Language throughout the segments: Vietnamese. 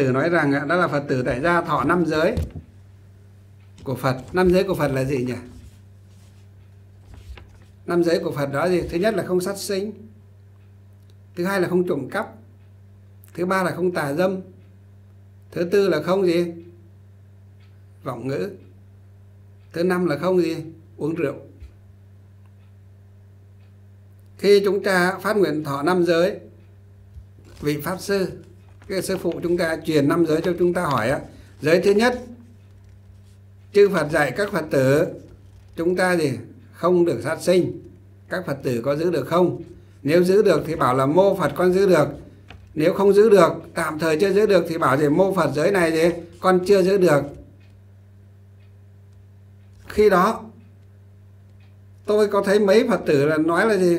tử nói rằng đó là phật tử tại gia thọ năm giới. Của phật, năm giới của phật là gì nhỉ? Năm giới của phật đó gì thứ nhất là không sát sinh, thứ hai là không trộm cắp, thứ ba là không tà dâm, thứ tư là không gì? Vọng ngữ, thứ năm là không gì? Uống rượu. Khi chúng ta phát nguyện thọ năm giới, vị pháp sư cái sư phụ chúng ta truyền năm giới cho chúng ta hỏi á. Giới thứ nhất, chư Phật dạy các Phật tử, chúng ta gì? Không được sát sinh. Các Phật tử có giữ được không? Nếu giữ được thì bảo là mô Phật con giữ được. Nếu không giữ được, tạm thời chưa giữ được thì bảo gì? Mô Phật giới này gì? Con chưa giữ được. Khi đó, tôi có thấy mấy Phật tử là nói là gì?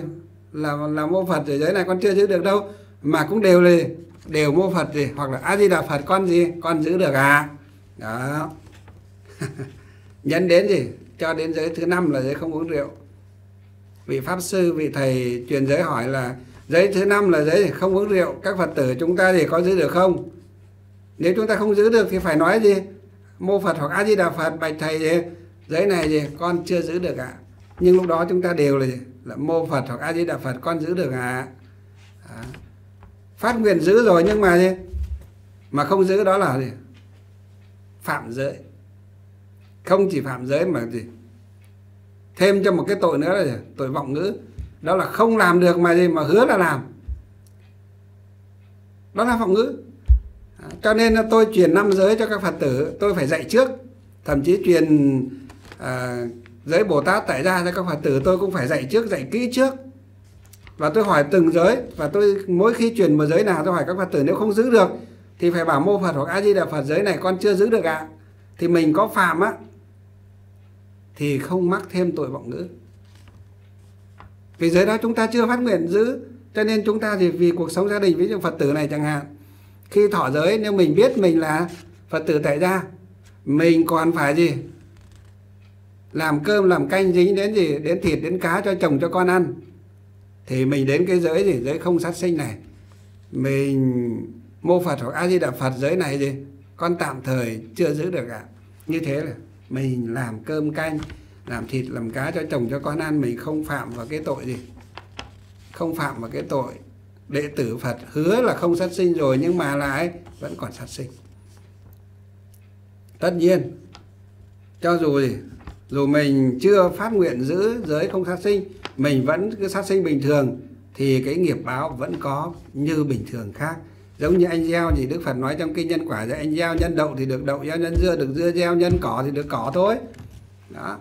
Là là mô Phật ở giới này con chưa giữ được đâu. Mà cũng đều là đều mô Phật gì hoặc là A Di Đà Phật con gì con giữ được à? Đó. Nhấn đến gì? Cho đến giới thứ năm là giới không uống rượu. Vị pháp sư vị thầy truyền giới hỏi là giới thứ năm là giới không uống rượu các phật tử chúng ta thì có giữ được không? Nếu chúng ta không giữ được thì phải nói gì? Mô phật hoặc a di đà phật bạch thầy gì giới này gì con chưa giữ được ạ. À? nhưng lúc đó chúng ta đều là gì? là mô phật hoặc a di đà phật con giữ được à, à phát nguyện giữ rồi nhưng mà gì? Mà không giữ đó là gì? Phạm giới. Không chỉ phạm giới mà gì? Thêm cho một cái tội nữa là gì? tội vọng ngữ. Đó là không làm được mà gì? Mà hứa là làm. Đó là vọng ngữ. À, cho nên tôi truyền năm giới cho các phật tử. Tôi phải dạy trước. Thậm chí truyền à, giới bồ tát tại gia cho các phật tử. Tôi cũng phải dạy trước dạy kỹ trước và tôi hỏi từng giới, và tôi, mỗi khi chuyển một giới nào, tôi hỏi các phật tử, nếu không giữ được, thì phải bảo mô phật hoặc a di đà phật giới này con chưa giữ được ạ? À. thì mình có phạm á, thì không mắc thêm tội vọng ngữ. Vì giới đó chúng ta chưa phát nguyện giữ, cho nên chúng ta thì vì cuộc sống gia đình ví dụ phật tử này chẳng hạn, khi thọ giới, nếu mình biết mình là phật tử tại gia, mình còn phải gì? Làm cơm, làm canh dính đến gì? Đến thịt, đến cá cho chồng cho con ăn thì mình đến cái giới gì? Giới không sát sinh này. Mình mô phật hoặc a di đà phật giới này gì con tạm thời chưa giữ được ạ. Như thế là mình làm cơm canh, làm thịt, làm cá cho chồng cho con ăn, mình không phạm vào cái tội gì? Không phạm vào cái tội đệ tử Phật. Hứa là không sát sinh rồi nhưng mà lại vẫn còn sát sinh. Tất nhiên, cho dù gì? Dù mình chưa phát nguyện giữ giới không sát sinh mình vẫn cứ sát sinh bình thường, thì cái nghiệp báo vẫn có như bình thường khác. Giống như anh gieo thì Đức Phật nói trong kinh nhân quả là anh gieo nhân đậu thì được đậu, gieo nhân dưa được dưa, gieo nhân cỏ thì được cỏ thôi. Đó.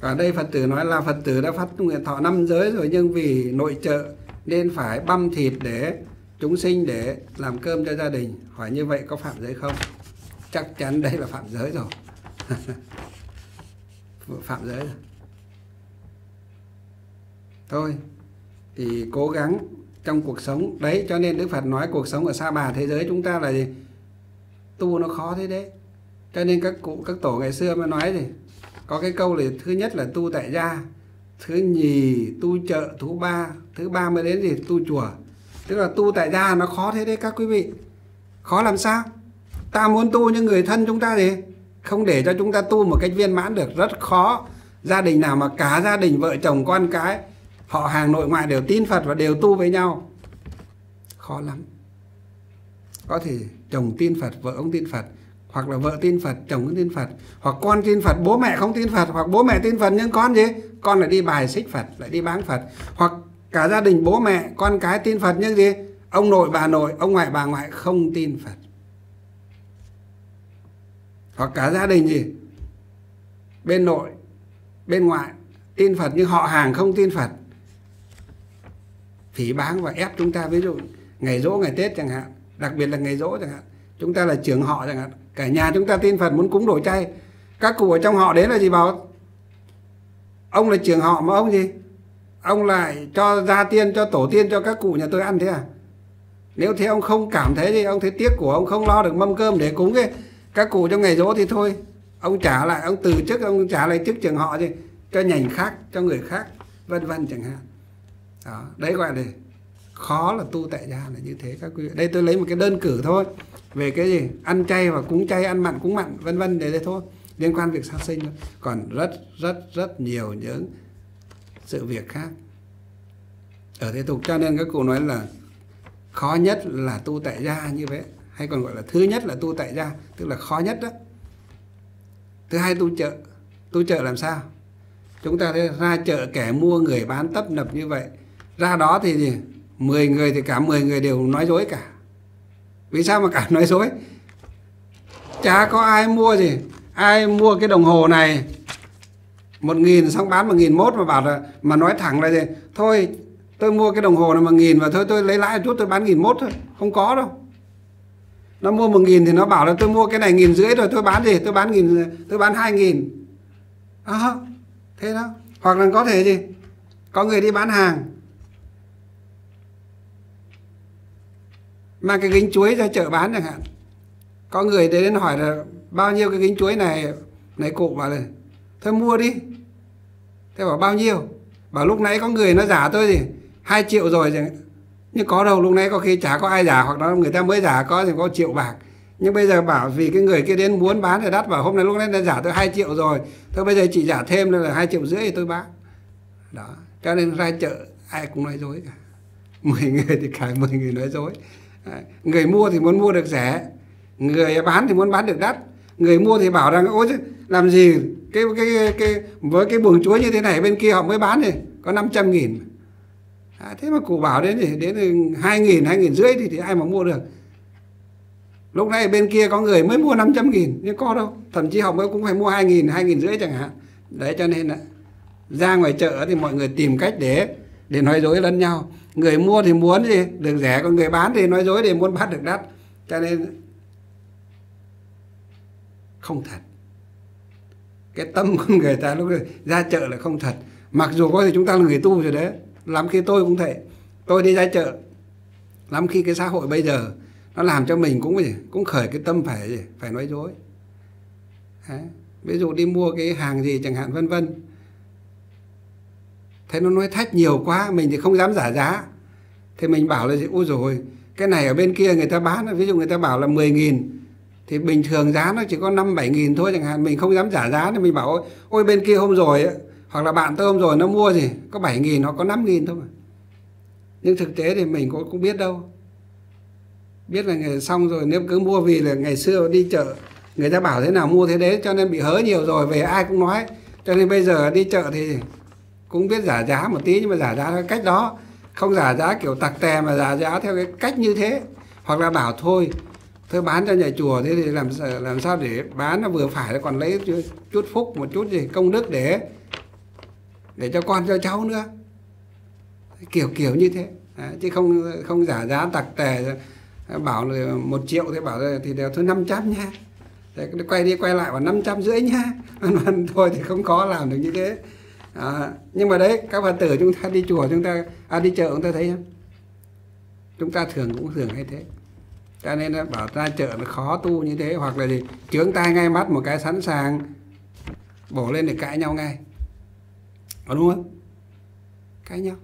Ở đây Phật tử nói là Phật tử đã phát nguyện thọ năm giới rồi, nhưng vì nội trợ nên phải băm thịt để chúng sinh để làm cơm cho gia đình. Hỏi như vậy có phạm giới không? Chắc chắn đây là phạm giới rồi. phạm giới. Rồi thôi, thì cố gắng trong cuộc sống. Đấy, cho nên Đức Phật nói cuộc sống ở Sa Bà thế giới chúng ta là gì? Tu nó khó thế đấy. Cho nên các cụ, các tổ ngày xưa mới nói gì? Có cái câu là thứ nhất là tu tại gia, thứ nhì tu chợ, thứ ba thứ ba mới đến gì? Tu chùa. Tức là tu tại gia nó khó thế đấy các quý vị. Khó làm sao? Ta muốn tu nhưng người thân chúng ta gì? Không để cho chúng ta tu một cách viên mãn được, rất khó. Gia đình nào mà cả gia đình, vợ chồng, con cái, họ hàng nội ngoại đều tin Phật và đều tu với nhau. Khó lắm. Có thể chồng tin Phật, vợ ông tin Phật, hoặc là vợ tin Phật, chồng cũng tin Phật, hoặc con tin Phật, bố mẹ không tin Phật, hoặc bố mẹ tin Phật nhưng con gì? Con lại đi bài xích Phật, lại đi bán Phật. Hoặc cả gia đình bố mẹ, con cái tin Phật nhưng gì? Ông nội, bà nội, ông ngoại, bà ngoại không tin Phật hoặc cả gia đình gì bên nội, bên ngoại tin Phật nhưng họ hàng không tin Phật. Phỉ báng và ép chúng ta, ví dụ ngày dỗ ngày Tết chẳng hạn, đặc biệt là ngày dỗ chẳng hạn, chúng ta là trưởng họ chẳng hạn, cả nhà chúng ta tin Phật muốn cúng đồ chay, các cụ ở trong họ đến là gì bảo? Ông là trưởng họ mà ông gì? Ông lại cho gia tiên, cho tổ tiên, cho các cụ nhà tôi ăn thế à? Nếu thế ông không cảm thấy gì ông thấy tiếc của ông, không lo được mâm cơm để cúng cái các cụ trong ngày dỗ thì thôi. Ông trả lại, ông từ chức, ông trả lại chức trưởng họ gì cho nhành khác, cho người khác, vân vân chẳng hạn. Đó, đấy gọi là khó là tu tại gia là như thế các quý vị. Đây tôi lấy một cái đơn cử thôi, về cái gì? Ăn chay và cúng chay, ăn mặn, cúng mặn, vân vân để đây thôi. Liên quan việc sát sinh còn rất rất rất nhiều những sự việc khác. Ở thế tục, cho nên các cụ nói là khó nhất là tu tại gia như vậy hay còn gọi là thứ nhất là tu tại gia, tức là khó nhất đó. Thứ hai tu chợ. Tu chợ làm sao? Chúng ta ra chợ kẻ mua, người bán tấp nập như vậy. Ra đó thì gì? 10 người thì cả 10 người đều nói dối cả. Vì sao mà cả nói dối? Chả có ai mua gì. Ai mua cái đồng hồ này? Một nghìn xong bán một nghìn mốt mà bảo là, mà nói thẳng là gì? Thôi, tôi mua cái đồng hồ này một nghìn và thôi, tôi lấy lãi chút, tôi bán nghìn mốt thôi. Không có đâu nó mua một nghìn thì nó bảo là tôi mua cái này nghìn rưỡi rồi tôi bán gì? Tôi bán nghìn tôi bán hai nghìn. À, thế đó. Hoặc là có thể gì? Có người đi bán hàng. Mang cái gính chuối ra chợ bán chẳng hạn. Có người đến hỏi là bao nhiêu cái gính chuối này? Này cụ bảo là thôi mua đi. Thế bảo bao nhiêu? Bảo lúc nãy có người nó giả tôi gì hai triệu rồi nhưng có đâu, lúc nãy có khi chả có ai giả, hoặc là người ta mới giả, có thì có triệu bạc. Nhưng bây giờ bảo vì cái người kia đến muốn bán thì đắt, bảo hôm nay lúc nãy đã giả tôi hai triệu rồi. Thôi bây giờ chị giả thêm là hai triệu rưỡi thì tôi bán. Đó, cho nên ra chợ, ai cũng nói dối cả. Mười người thì cả mười người nói dối. Người mua thì muốn mua được rẻ, người bán thì muốn bán được đắt. Người mua thì bảo rằng, ôi, làm gì? Cái cái cái với cái buồng chuối như thế này bên kia họ mới bán thì có 500 nghìn à, thế mà cụ bảo đến thì đến hai nghìn hai nghìn rưỡi thì, thì ai mà mua được? Lúc này bên kia có người mới mua 500 nghìn nhưng có đâu. Thậm chí họ mới cũng phải mua hai nghìn hai nghìn rưỡi chẳng hạn. Đấy cho nên là ra ngoài chợ thì mọi người tìm cách để để nói dối lẫn nhau. Người mua thì muốn gì? Được rẻ còn người bán thì nói dối để muốn bán được đắt. Cho nên không thật. Cái tâm của người ta lúc ra chợ là không thật. Mặc dù có thể chúng ta là người tu rồi đấy lắm khi tôi cũng thế. Tôi đi ra chợ, lắm khi cái xã hội bây giờ nó làm cho mình cũng gì? Cũng khởi cái tâm phải gì? Phải nói dối. Đấy. ví dụ đi mua cái hàng gì chẳng hạn, vân vân. Thế nó nói thách nhiều quá, mình thì không dám giả giá. Thì mình bảo là gì? Ôi rồi cái này ở bên kia người ta bán, ví dụ người ta bảo là 10 nghìn. Thì bình thường giá nó chỉ có 5 7 nghìn thôi chẳng hạn, mình không dám giả giá. Thì mình bảo, ôi ôi bên kia hôm rồi hoặc là bạn tôi hôm rồi nó mua gì có 7 nghìn nó có 5 nghìn thôi mà. Nhưng thực tế thì mình cũng không biết đâu. Biết là ngày xong rồi nếu cứ mua vì là ngày xưa đi chợ, người ta bảo thế nào mua thế đấy, cho nên bị hớ nhiều rồi, về ai cũng nói. Cho nên bây giờ đi chợ thì cũng biết giả giá một tí, nhưng mà giả giá theo cách đó. Không giả giá kiểu tặc tè mà giả giá theo cái cách như thế. Hoặc là bảo thôi thôi bán cho nhà chùa thế thì làm làm sao để bán nó vừa phải, còn lấy chút phúc, một chút gì công đức để để cho con cho cháu nữa. Kiểu kiểu như thế. À, chứ không không giả giá tặc tề bảo là một triệu thì bảo là thì đều thôi 500 nha. Thế quay đi quay lại vào năm trăm rưỡi nha. Thôi thì không có làm được như thế. À, nhưng mà đấy các phật tử chúng ta đi chùa chúng ta à, đi chợ chúng ta thấy không? Chúng ta thường cũng thường hay thế. Cho nên là bảo ra chợ nó khó tu như thế hoặc là gì chướng tai ngay mắt một cái sẵn sàng bổ lên để cãi nhau ngay có đúng không? Cãi nhau.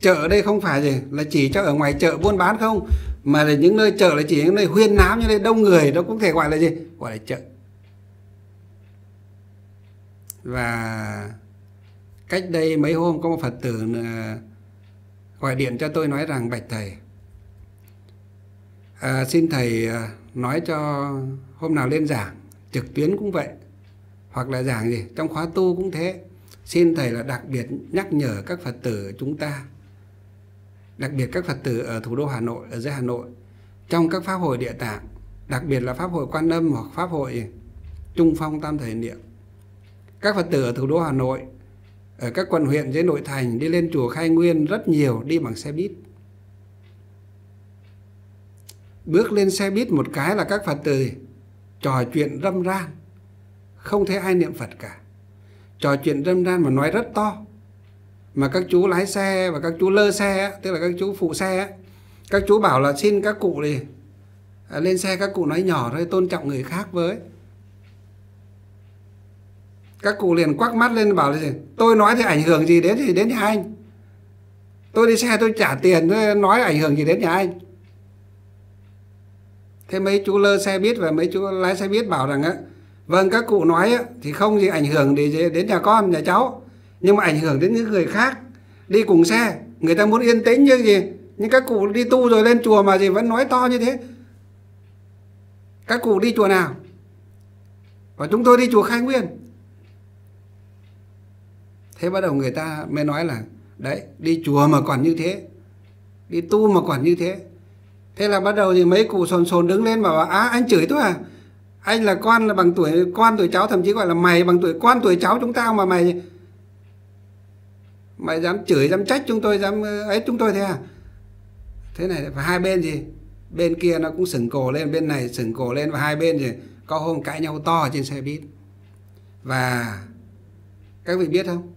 Chợ ở đây không phải gì là chỉ cho ở ngoài chợ buôn bán không? Mà là những nơi chợ là chỉ những nơi huyên náo như đây đông người nó cũng thể gọi là gì? Gọi là chợ. Và cách đây mấy hôm có một phật tử ờ, gọi điện cho tôi nói rằng bạch thầy à, xin thầy ờ, nói cho hôm nào lên giảng trực tuyến cũng vậy hoặc là giảng gì trong khóa tu cũng thế xin thầy là đặc biệt nhắc nhở các phật tử chúng ta, đặc biệt các phật tử ở thủ đô hà nội, ở dưới hà nội, trong các pháp hội địa tạng, đặc biệt là pháp hội quan âm hoặc pháp hội trung phong tam thời niệm. Các phật tử ở thủ đô hà nội, ở các quận huyện dưới nội thành đi lên chùa khai nguyên rất nhiều, đi bằng xe buýt. Bước lên xe buýt một cái là các phật tử trò chuyện râm ran, không thấy ai niệm phật cả trò chuyện râm ran mà nói rất to. Mà các chú lái xe và các chú lơ xe tức là các chú phụ xe các chú bảo là xin các cụ đi à, lên xe các cụ nói nhỏ thôi tôn trọng người khác với. Các cụ liền quắc mắt lên bảo là gì? Tôi nói thì ảnh hưởng gì đến thì đến nhà anh. Tôi đi xe tôi trả tiền tôi nói ảnh hưởng gì đến nhà anh. Thế mấy chú lơ xe biết và mấy chú lái xe biết bảo rằng á vâng các cụ nói thì không gì ảnh hưởng đến đến nhà con, nhà cháu, nhưng mà ảnh hưởng đến những người khác. Đi cùng xe, người ta muốn yên tĩnh như gì? Nhưng các cụ đi tu rồi lên chùa mà gì vẫn nói to như thế. Các cụ đi chùa nào? Và chúng tôi đi chùa khai nguyên. Thế bắt đầu người ta mới nói là, đấy, đi chùa mà còn như thế, đi tu mà còn như thế. Thế là bắt đầu thì mấy cụ sồn sồn đứng lên bảo, á, anh chửi tôi à? Anh là con là bằng tuổi, con tuổi cháu, thậm chí gọi là mày bằng tuổi con tuổi cháu chúng ta mà mày mày dám chửi, dám trách chúng tôi, dám ờ, ấy chúng tôi thế à? Thế này, và hai bên gì? Bên kia nó cũng sừng cổ lên, bên này sừng cổ lên, và hai bên gì? Có hôm cãi nhau to trên xe buýt. Và các vị biết không?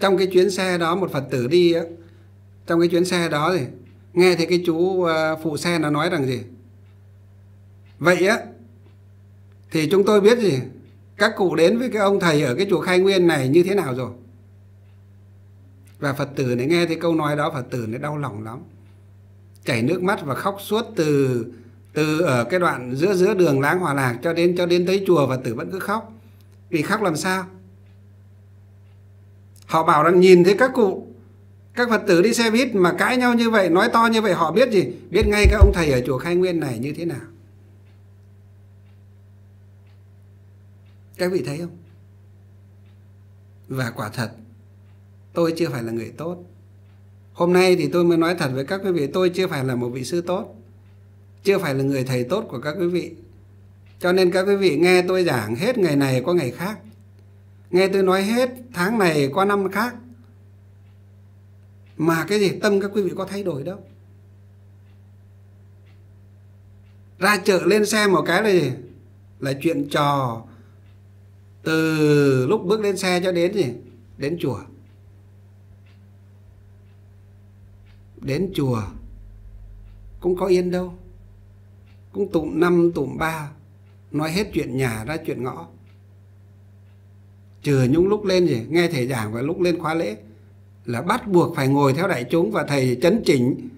Trong cái chuyến xe đó, một phật tử đi á, trong cái chuyến xe đó thì nghe thấy cái chú ờ, phụ xe nó nói rằng gì? Vậy á, thì chúng tôi biết gì? Các cụ đến với cái ông thầy ở cái chùa khai nguyên này như thế nào rồi? Và phật tử này nghe thấy câu nói đó, phật tử này đau lòng lắm. Chảy nước mắt và khóc suốt từ từ ở cái đoạn giữa giữa đường láng hòa lạc cho đến cho đến tới chùa và tử vẫn cứ khóc. Vì khóc làm sao? Họ bảo rằng, nhìn thấy các cụ, các phật tử đi xe buýt mà cãi nhau như vậy, nói to như vậy, họ biết gì? Biết ngay các ông thầy ở chùa khai nguyên này như thế nào. Các vị thấy không? Và quả thật, tôi chưa phải là người tốt. Hôm nay thì tôi mới nói thật với các quý vị, tôi chưa phải là một vị sư tốt, chưa phải là người thầy tốt của các quý vị. Cho nên các quý vị nghe tôi giảng hết ngày này qua ngày khác, nghe tôi nói hết tháng này qua năm khác, mà cái gì tâm các quý vị có thay đổi đâu. Ra chợ lên xe một cái là gì? Là chuyện trò từ lúc bước lên xe cho đến gì? Đến chùa. Đến chùa. Cũng có yên đâu. Cũng tụm năm tụm ba. Nói hết chuyện nhà ra chuyện ngõ. Trừ những lúc lên gì? Nghe thầy giảng và lúc lên khóa lễ. Là bắt buộc phải ngồi theo đại chúng và thầy chấn chỉnh.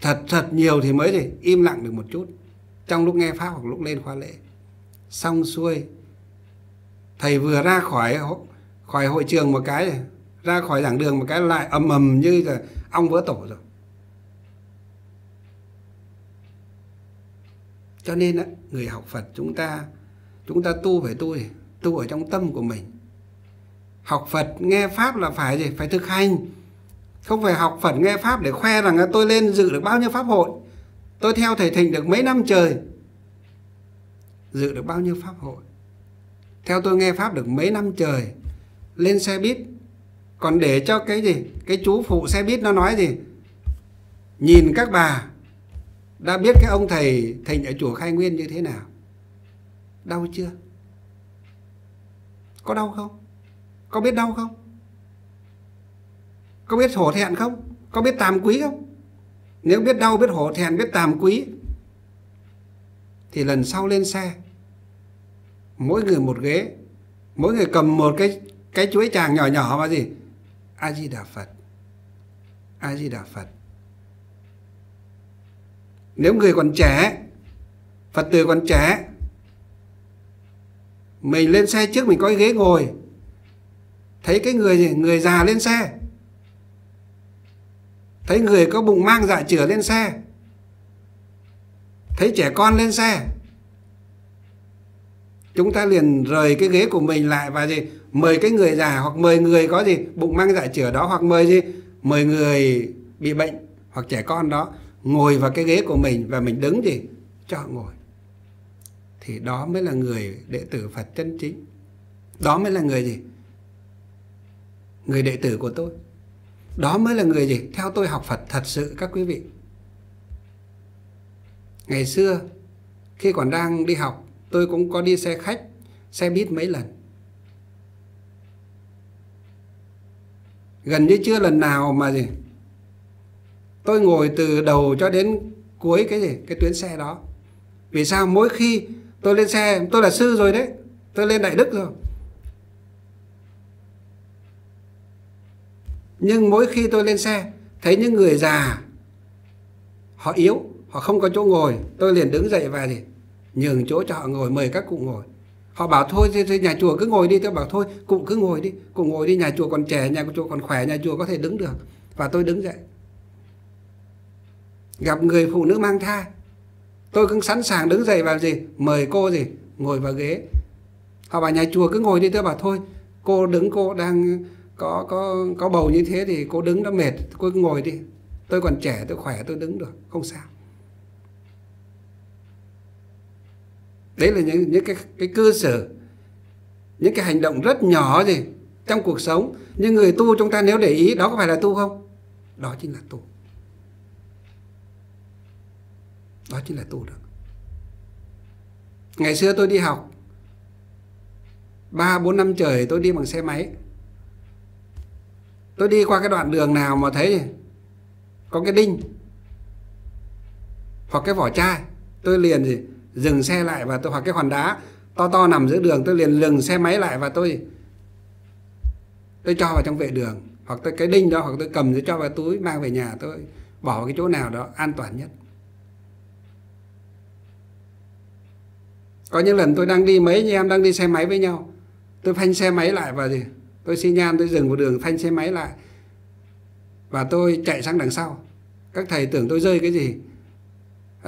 Thật thật nhiều thì mới gì? Im lặng được một chút. Trong lúc nghe pháp hoặc lúc lên khóa lễ. Xong xuôi thầy vừa ra khỏi khỏi hội trường một cái ra khỏi giảng đường một cái lại ầm ầm như là ong vỡ tổ rồi. Cho nên á, người học Phật chúng ta chúng ta tu phải tu gì? Tu ở trong tâm của mình. Học Phật nghe pháp là phải gì? Phải thực hành. Không phải học Phật nghe pháp để khoe rằng tôi lên dự được bao nhiêu pháp hội. Tôi theo thầy thịnh được mấy năm trời. Dự được bao nhiêu pháp hội theo tôi nghe pháp được mấy năm trời, lên xe buýt. Còn để cho cái gì? Cái chú phụ xe buýt nó nói gì? Nhìn các bà đã biết cái ông thầy thịnh ở chùa khai nguyên như thế nào. Đau chưa? Có đau không? Có biết đau không? Có biết hổ thẹn không? Có biết tàm quý không? Nếu biết đau, biết hổ thẹn, biết tàm quý, thì lần sau lên xe mỗi người một ghế, mỗi người cầm một cái cái chuối tràng nhỏ nhỏ mà gì? A di đà phật. A di đà phật. Nếu người còn trẻ, phật tử còn trẻ, mình lên xe trước mình có cái ghế ngồi, thấy cái người gì người già lên xe, thấy người có bụng mang dạ chửa lên xe, thấy trẻ con lên xe chúng ta liền rời cái ghế của mình lại và gì? Mời cái người già hoặc mời người có gì? Bụng mang dạ chửa đó hoặc mời gì? Mời người bị bệnh hoặc trẻ con đó ngồi vào cái ghế của mình và mình đứng gì? Cho ngồi. Thì đó mới là người đệ tử Phật chân chính. Đó mới là người gì? Người đệ tử của tôi. Đó mới là người gì? Theo tôi học Phật thật sự các quý vị. Ngày xưa khi còn đang đi học tôi cũng có đi xe khách, xe buýt mấy lần. Gần như chưa lần nào mà gì, tôi ngồi từ đầu cho đến cuối cái gì, cái tuyến xe đó. Vì sao? Mỗi khi tôi lên xe, tôi là sư rồi đấy, tôi lên đại đức rồi. Nhưng mỗi khi tôi lên xe, thấy những người già, họ yếu, họ không có chỗ ngồi, tôi liền đứng dậy và gì nhường chỗ cho họ ngồi, mời các cụ ngồi. Họ bảo, thôi thì nhà chùa cứ ngồi đi. Tôi bảo, thôi, cụ cứ ngồi đi, cụ ngồi đi, nhà chùa còn trẻ, nhà chùa còn khỏe, nhà chùa có thể đứng được. Và tôi đứng dậy. Gặp người phụ nữ mang thai. Tôi cũng sẵn sàng đứng dậy vào gì? Mời cô gì? Ngồi vào ghế. Họ bảo, nhà chùa cứ ngồi đi. Tôi bảo, thôi, cô đứng, cô đang có có có bầu như thế thì cô đứng nó mệt, cô cứ ngồi đi. Tôi còn trẻ, tôi khỏe, tôi đứng được, không sao. Đấy là những những cái cái cơ sở, những cái hành động rất nhỏ gì trong cuộc sống. Nhưng người tu chúng ta nếu để ý, đó có phải là tu không? Đó chính là tu. Đó chính là tu được. Ngày xưa tôi đi học, ba, bốn năm trời tôi đi bằng xe máy. Tôi đi qua cái đoạn đường nào mà thấy có cái đinh hoặc cái vỏ chai, tôi liền gì dừng xe lại và tôi hoặc cái hòn đá to to nằm giữa đường, tôi liền dừng xe máy lại và tôi tôi cho vào trong vệ đường hoặc tôi cái đinh đó hoặc tôi cầm tôi cho vào túi mang về nhà tôi, bỏ vào cái chỗ nào đó an toàn nhất. Có những lần tôi đang đi mấy anh em đang đi xe máy với nhau, tôi phanh xe máy lại và gì, tôi xi nhan, tôi dừng vào đường, phanh xe máy lại và tôi chạy sang đằng sau. Các thầy tưởng tôi rơi cái gì?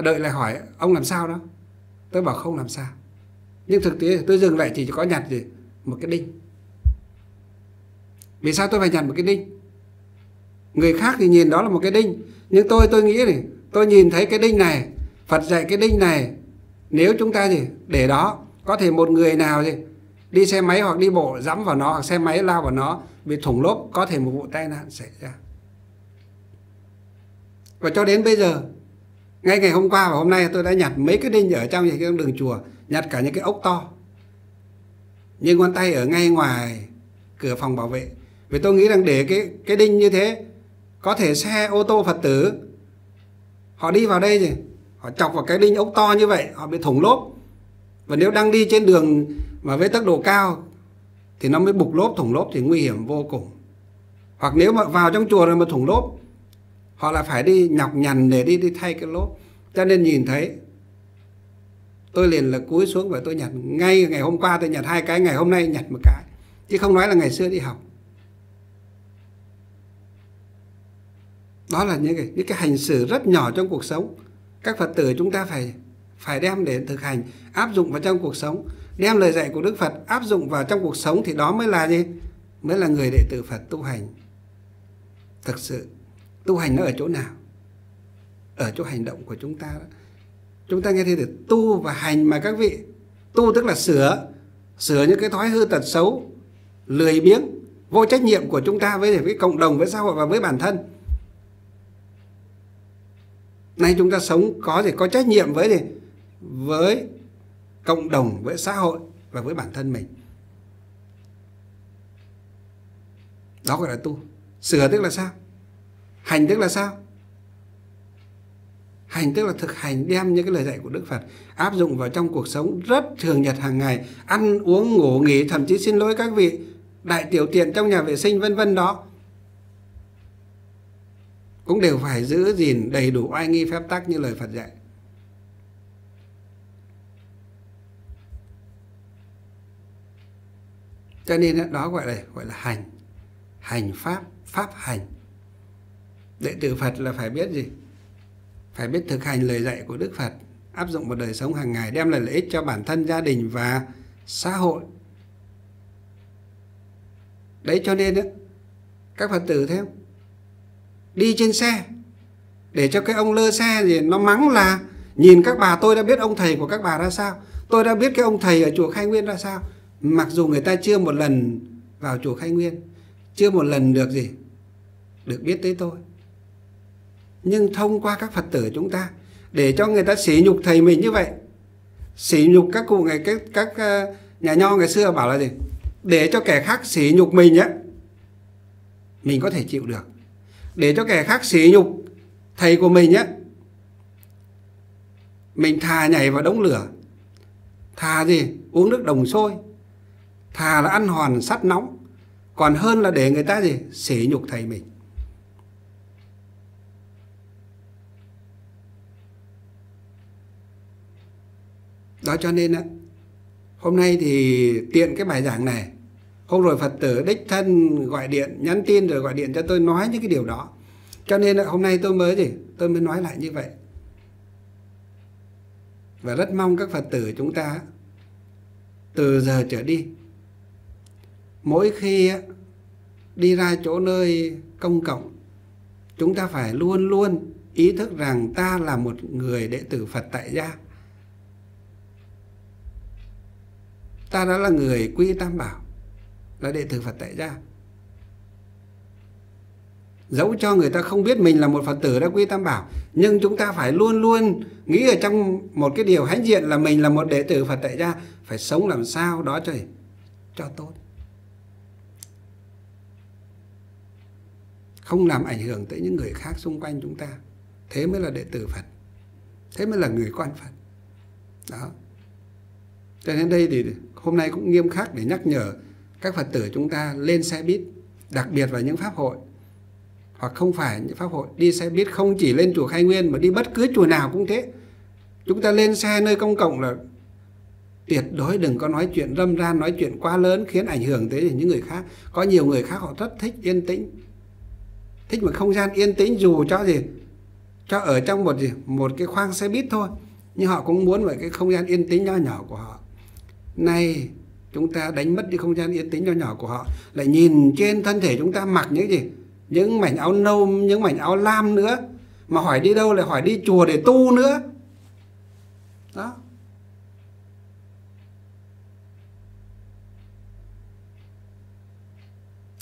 Đợi lại hỏi, ông làm sao đó? Tôi bảo không làm sao. Nhưng thực tế tôi dừng lại chỉ có nhặt gì? Một cái đinh. Vì sao tôi phải nhặt một cái đinh? Người khác thì nhìn đó là một cái đinh. Nhưng tôi tôi nghĩ này, tôi nhìn thấy cái đinh này, phật dạy cái đinh này, nếu chúng ta gì? Để đó, có thể một người nào gì? Đi xe máy hoặc đi bộ, dẫm vào nó, hoặc xe máy lao vào nó, bị thủng lốp, có thể một vụ tai nạn xảy ra. Và cho đến bây giờ ngay ngày hôm qua và hôm nay tôi đã nhặt mấy cái đinh ở trong những cái đường chùa, nhặt cả những cái ốc to. Nhưng ngón tay ở ngay ngoài cửa phòng bảo vệ. Vì tôi nghĩ rằng để cái cái đinh như thế có thể xe ô tô phật tử, họ đi vào đây thì họ chọc vào cái đinh ốc to như vậy, họ bị thủng lốp. Và nếu đang đi trên đường mà với tốc độ cao thì nó mới bục lốp, thủng lốp thì nguy hiểm vô cùng. Hoặc nếu mà vào trong chùa rồi mà thủng lốp họ là phải đi nhọc nhằn để đi đi thay cái lốp. Cho nên nhìn thấy, tôi liền là cúi xuống và tôi nhặt. Ngay ngày hôm qua tôi nhặt hai cái, ngày hôm nay nhặt một cái. Chứ không nói là ngày xưa đi học. Đó là những cái những cái hành xử rất nhỏ trong cuộc sống. Các phật tử chúng ta phải phải đem để thực hành, áp dụng vào trong cuộc sống. Đem lời dạy của đức phật áp dụng vào trong cuộc sống thì đó mới là gì? Mới là người đệ tử phật tu hành. Thực sự tu hành nó ở chỗ nào? Ở chỗ hành động của chúng ta đó. chúng ta nghe thấy được tu và hành mà các vị, tu tức là sửa sửa những cái thói hư tật xấu, lười biếng, vô trách nhiệm của chúng ta với với cộng đồng, với xã hội và với bản thân. Nay chúng ta sống có gì có trách nhiệm với gì? Với cộng đồng, với xã hội và với bản thân mình. Đó gọi là tu. Sửa tức là sao? Hành tức là sao? Hành tức là thực hành đem những cái lời dạy của đức phật, áp dụng vào trong cuộc sống rất thường nhật hàng ngày, ăn uống, ngủ, nghỉ, thậm chí xin lỗi các vị đại tiểu tiện trong nhà vệ sinh, vân vân đó. Cũng đều phải giữ gìn đầy đủ oai nghi phép tắc như lời phật dạy. Cho nên đó gọi là gọi là hành. Hành pháp pháp hành đệ tử phật là phải biết gì? Phải biết thực hành lời dạy của đức phật áp dụng vào đời sống hàng ngày đem lại lợi ích cho bản thân gia đình và xã hội. Đấy cho nên đó, các phật tử thấy đi trên xe để cho cái ông lơ xe gì nó mắng là nhìn các bà tôi đã biết ông thầy của các bà ra sao tôi đã biết cái ông thầy ở chùa khai nguyên ra sao. Mặc dù người ta chưa một lần vào chùa khai nguyên chưa một lần được gì? Được biết tới tôi nhưng thông qua các phật tử chúng ta, để cho người ta sỉ nhục thầy mình như vậy, sỉ nhục các cụ ngày, các các ờ, nhà nho ngày xưa bảo là gì? Để cho kẻ khác sỉ nhục mình á, mình có thể chịu được. Để cho kẻ khác sỉ nhục thầy của mình á, mình thà nhảy vào đống lửa. Thà gì? Uống nước đồng sôi. Thà là ăn hòn sắt nóng. Còn hơn là để người ta gì? Sỉ nhục thầy mình. Đó cho nên á, hôm nay thì tiện cái bài giảng này. Hôm rồi phật tử đích thân gọi điện, nhắn tin rồi gọi điện cho tôi nói những cái điều đó. Cho nên hôm nay tôi mới gì? Tôi mới nói lại như vậy. Và rất mong các phật tử chúng ta từ giờ trở đi, mỗi khi đi ra chỗ nơi công cộng, chúng ta phải luôn luôn ý thức rằng ta là một người đệ tử phật tại gia. Ta đã là người quy tam bảo, là đệ tử phật tại gia. Dẫu cho người ta không biết mình là một phật tử đã quy tam bảo, nhưng chúng ta phải luôn luôn nghĩ ở trong một cái điều hãnh diện là mình là một đệ tử phật tại gia, phải sống làm sao đó cho cho tốt. Không làm ảnh hưởng tới những người khác xung quanh chúng ta. Thế mới là đệ tử phật. Thế mới là người quan phật. Đó. Cho nên đây thì hôm nay cũng nghiêm khắc để nhắc nhở các phật tử chúng ta lên xe buýt, đặc biệt vào những pháp hội. Hoặc không phải những pháp hội, đi xe buýt không chỉ lên chùa khai nguyên mà đi bất cứ chùa nào cũng thế. Chúng ta lên xe nơi công cộng là tuyệt đối đừng có nói chuyện râm ran, nói chuyện quá lớn khiến ảnh hưởng tới những người khác. Có nhiều người khác họ rất thích yên tĩnh. Thích một không gian yên tĩnh dù cho gì, cho ở trong một gì, một cái khoang xe buýt thôi. Nhưng họ cũng muốn một cái không gian yên tĩnh nho nhỏ của họ nay chúng ta đánh mất đi không gian yên tĩnh nhỏ nhỏ của họ. Lại nhìn trên thân thể chúng ta mặc những gì? Những mảnh áo nâu những mảnh áo lam nữa. Mà hỏi đi đâu lại hỏi đi chùa để tu nữa. Đó.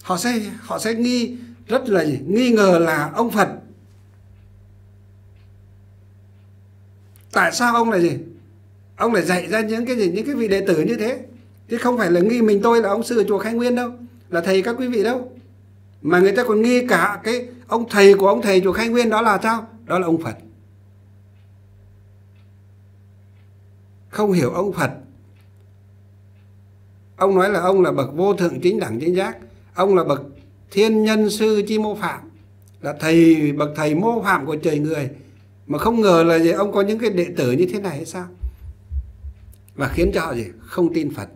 Họ sẽ họ sẽ nghi, rất là nghi ngờ là ông Phật. Tại sao ông là gì? Ông lại dạy ra những cái gì, những cái vị đệ tử như thế. Chứ không phải là nghi mình tôi là ông sư ở chùa Khai Nguyên đâu, là thầy các quý vị đâu. Mà người ta còn nghi cả cái ông thầy của ông thầy chùa Khai Nguyên đó là sao? Đó là ông Phật. Không hiểu ông Phật. Ông nói là ông là bậc vô thượng chính đẳng chính giác. Ông là bậc thiên nhân sư chi mô phạm. Là thầy, bậc thầy mô phạm của trời người. Mà không ngờ là gì? Ông có những cái đệ tử như thế này hay sao? Và khiến cho họ gì? Không tin Phật.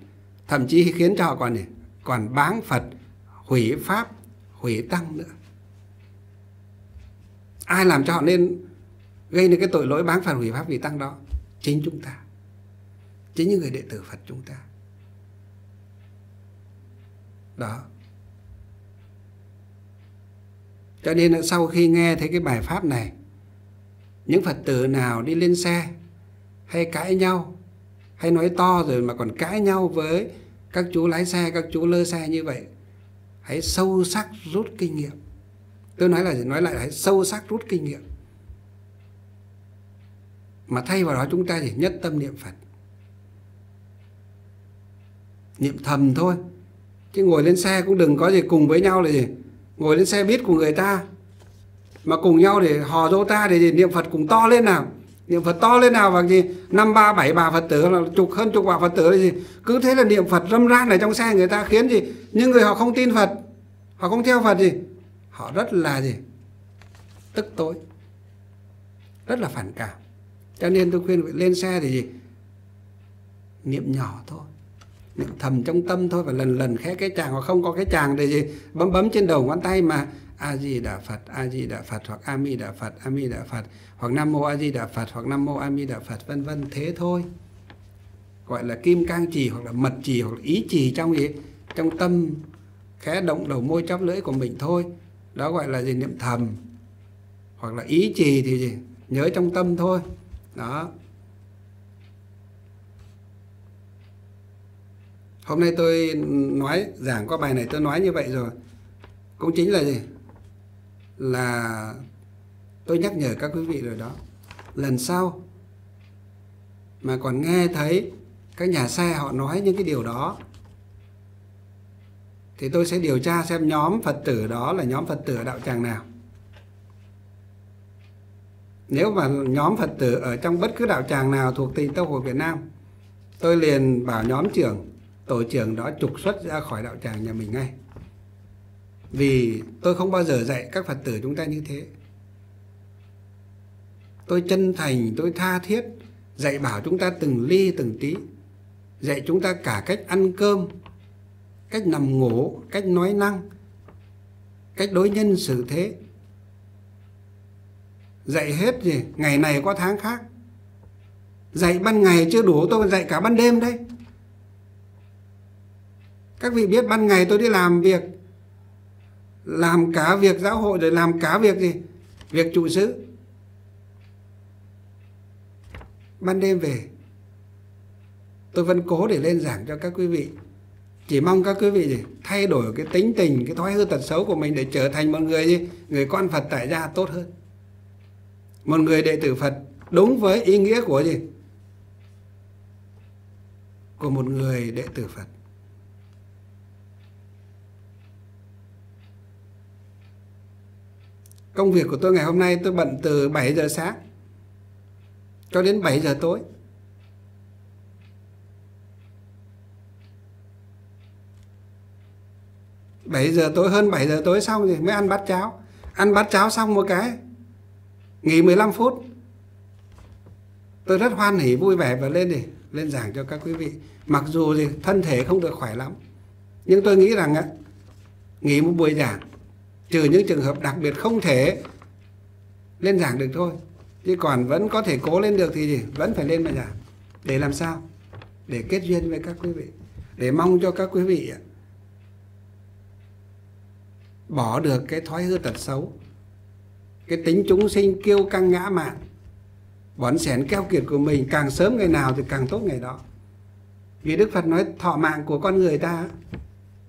Thậm chí khiến cho họ còn gì? Còn báng Phật, hủy pháp, hủy tăng nữa. Ai làm cho họ nên gây nên cái tội lỗi báng Phật, hủy pháp, hủy tăng đó? Chính chúng ta. Chính những người đệ tử Phật chúng ta. Đó. Cho nên là sau khi nghe thấy cái bài pháp này, những phật tử nào đi lên xe hay cãi nhau hay nói to rồi mà còn cãi nhau với các chú lái xe, các chú lơ xe như vậy. Hãy sâu sắc rút kinh nghiệm. Tôi nói là, nói lại là hãy sâu sắc rút kinh nghiệm. Mà thay vào đó chúng ta chỉ nhất tâm niệm phật. Niệm thầm thôi. Chứ ngồi lên xe cũng đừng có gì cùng với nhau là gì? Ngồi lên xe buýt của người ta. Mà cùng nhau để hò dỗ ta để niệm phật cùng to lên nào niệm phật to lên nào và gì năm ba bảy bà phật tử là chục, hơn chục bà phật tử là gì cứ thế là niệm phật râm ran ở trong xe người ta khiến gì? Những người họ không tin phật, họ không theo phật gì? Họ rất là gì? Tức tối. Rất là phản cảm. Cho nên tôi khuyên lên xe thì gì? Niệm nhỏ thôi. Niệm thầm trong tâm thôi và lần lần khẽ cái chàng hoặc không có cái chàng để gì? Bấm bấm trên đầu ngón tay mà a di đà phật, a di đà phật hoặc a mi đà phật, a mi đà phật hoặc nam mô a di đà phật hoặc nam mô a mi đà phật, vân vân. Thế thôi. Gọi là kim cang trì hoặc là mật trì hoặc là ý trì trong gì? Trong tâm, khẽ động đầu môi chóp lưỡi của mình thôi. Đó gọi là gì? Niệm thầm. Hoặc là ý trì thì gì? Nhớ trong tâm thôi. Đó. Hôm nay tôi nói giảng qua bài này, tôi nói như vậy rồi. Cũng chính là gì? Là tôi nhắc nhở các quý vị rồi đó. Lần sau mà còn nghe thấy các nhà xe họ nói những cái điều đó, thì tôi sẽ điều tra xem nhóm phật tử đó là nhóm phật tử đạo tràng nào. Nếu mà nhóm phật tử ở trong bất cứ đạo tràng nào thuộc Tỳ tông của việt nam, tôi liền bảo nhóm trưởng, tổ trưởng đó trục xuất ra khỏi đạo tràng nhà mình ngay vì tôi không bao giờ dạy các phật tử chúng ta như thế. Tôi chân thành, tôi tha thiết dạy bảo chúng ta từng ly, từng tí. Dạy chúng ta cả cách ăn cơm, cách nằm ngủ, cách nói năng, cách đối nhân xử thế. Dạy hết gì? Ngày này có tháng khác. Dạy ban ngày chưa đủ, tôi dạy cả ban đêm đấy các vị biết ban ngày tôi đi làm việc làm cả việc giáo hội rồi làm cả việc gì? Việc trụ xứ. Ban đêm về, tôi vẫn cố để lên giảng cho các quý vị. Chỉ mong các quý vị gì? Thay đổi cái tính tình, cái thói hư tật xấu của mình để trở thành một người gì? Người con phật tại gia tốt hơn. Một người đệ tử phật đúng với ý nghĩa của gì? Của một người đệ tử phật. Công việc của tôi ngày hôm nay tôi bận từ 7 giờ sáng cho đến 7 giờ tối. Bảy giờ tối, hơn 7 giờ tối xong thì mới ăn bát cháo. Ăn bát cháo xong một cái, nghỉ 15 phút. Tôi rất hoan hỉ, vui vẻ và lên đi, lên giảng cho các quý vị. Mặc dù gì thân thể không được khỏe lắm, nhưng tôi nghĩ rằng á, nghỉ một buổi giảng trừ những trường hợp đặc biệt không thể lên giảng được thôi. Chứ còn vẫn có thể cố lên được thì gì? Vẫn phải lên mà giảng. Để làm sao? Để kết duyên với các quý vị. Để mong cho các quý vị à, bỏ được cái thói hư tật xấu. Cái tính chúng sinh kiêu căng ngã mạn. Bón sẻn keo kiệt của mình, càng sớm ngày nào thì càng tốt ngày đó. Vì đức phật nói, thọ mạng của con người ta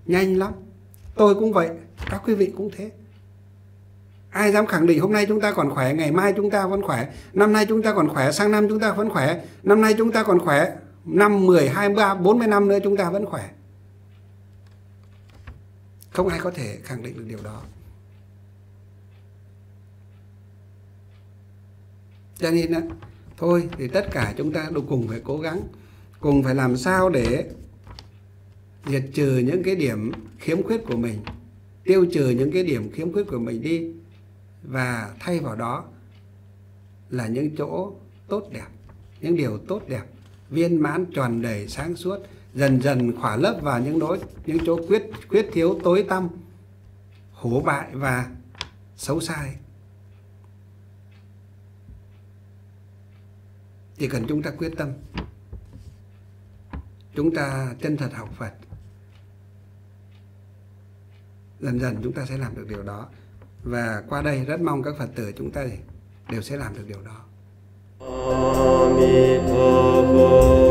nhanh lắm tôi cũng vậy, các quý vị cũng thế. Ai dám khẳng định hôm nay chúng ta còn khỏe, ngày mai chúng ta vẫn khỏe, năm nay chúng ta còn khỏe, sang năm chúng ta vẫn khỏe, năm nay chúng ta còn khỏe, năm, mười, hai, ba, bốn mươi năm nữa chúng ta vẫn khỏe. Không ai có thể khẳng định được điều đó. Cho nên thôi thì tất cả chúng ta đều cùng phải cố gắng, cùng phải làm sao để diệt trừ những cái điểm khiếm khuyết của mình, tiêu trừ những cái điểm khiếm khuyết của mình đi và thay vào đó là những chỗ tốt đẹp, những điều tốt đẹp, viên mãn tròn đầy sáng suốt, dần dần khỏa lấp vào những nỗi, những chỗ quyết quyết thiếu tối tăm hổ bại và xấu sai. Chỉ cần chúng ta quyết tâm, chúng ta chân thật học Phật dần dần chúng ta sẽ làm được điều đó. Và qua đây rất mong các phật tử chúng ta đều sẽ làm được điều đó. Amitobo